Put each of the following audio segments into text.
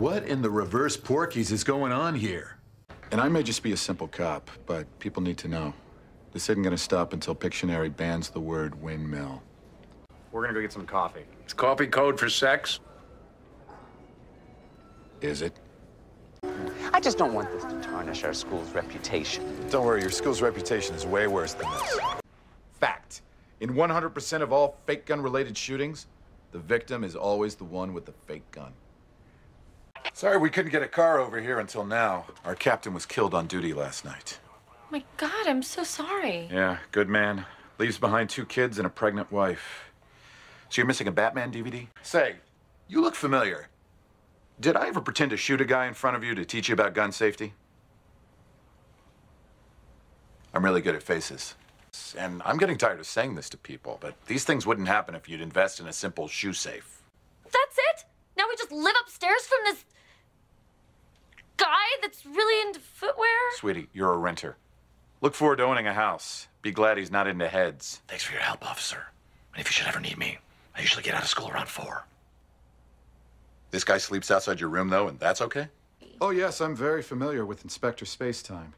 What in the reverse Porky's is going on here? And I may just be a simple cop, but people need to know. This isn't gonna stop until Pictionary bans the word windmill. We're gonna go get some coffee. Is coffee code for sex? Is it? I just don't want this to tarnish our school's reputation. Don't worry, your school's reputation is way worse than this. Fact. In 100% of all fake gun related shootings, the victim is always the one with the fake gun. Sorry we couldn't get a car over here until now. Our captain was killed on duty last night. my God, I'm so sorry. Yeah, good man. Leaves behind two kids and a pregnant wife. So you're missing a Batman DVD? Say, you look familiar. Did I ever pretend to shoot a guy in front of you to teach you about gun safety? I'm really good at faces. And I'm getting tired of saying this to people, but these things wouldn't happen if you'd invest in a simple shoe safe. That's it? Now we just live upstairs from this guy that's really into footwear? Sweetie, you're a renter. Look forward to owning a house. Be glad he's not into heads. Thanks for your help, officer. And if you should ever need me, I usually get out of school around four. This guy sleeps outside your room, though, and that's okay? Oh, yes, I'm very familiar with Inspector Spacetime.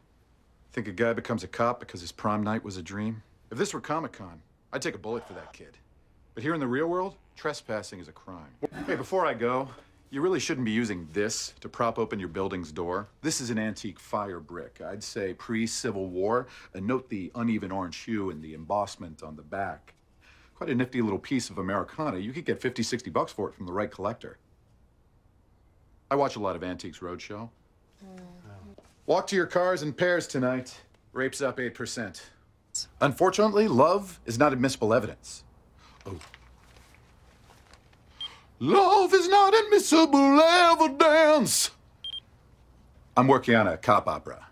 Think a guy becomes a cop because his prom night was a dream? If this were Comic Con, I'd take a bullet for that kid. But here in the real world, trespassing is a crime. Hey, before I go, you really shouldn't be using this to prop open your building's door. This is an antique fire brick. I'd say pre Civil War. And note the uneven orange hue and the embossment on the back. Quite a nifty little piece of Americana. You could get 50, 60 bucks for it from the right collector. I watch a lot of Antiques Roadshow. Mm. Walk to your cars in pairs tonight. Rape's up 8%. Unfortunately, love is not admissible evidence. Oh. Love is not admissible evidence. I'm working on a cop opera.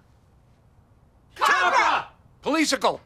Opera, Policical!